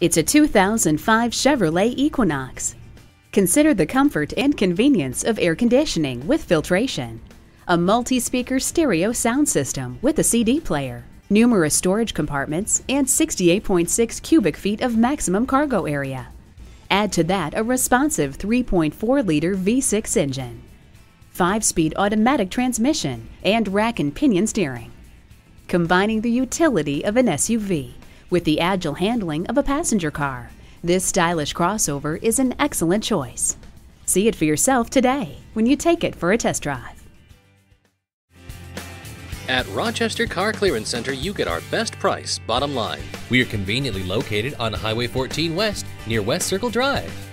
It's a 2005 Chevrolet Equinox. Consider the comfort and convenience of air conditioning with filtration, a multi-speaker stereo sound system with a CD player, numerous storage compartments, and 68.6 cubic feet of maximum cargo area. Add to that a responsive 3.4-liter V6 engine, 5-speed automatic transmission, and rack and pinion steering, combining the utility of an SUV with the agile handling of a passenger car, this stylish crossover is an excellent choice. See it for yourself today when you take it for a test drive. At Rochester Car Clearance Center, you get our best price, bottom line. We are conveniently located on Highway 14 West near West Circle Drive.